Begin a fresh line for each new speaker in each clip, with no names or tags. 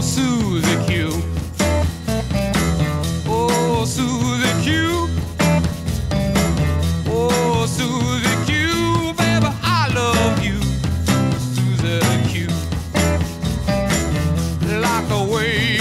Oh, Susie Q. Oh, Susie Q. Oh, Susie Q. Baby, I love you, Susie Q. Like a wave.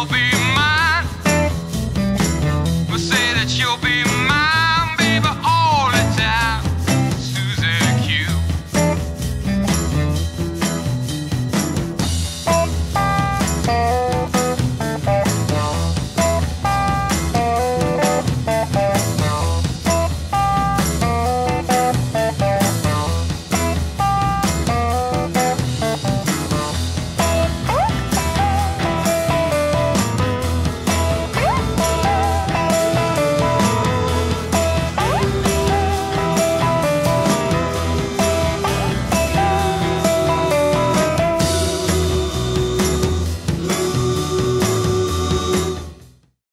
you'll be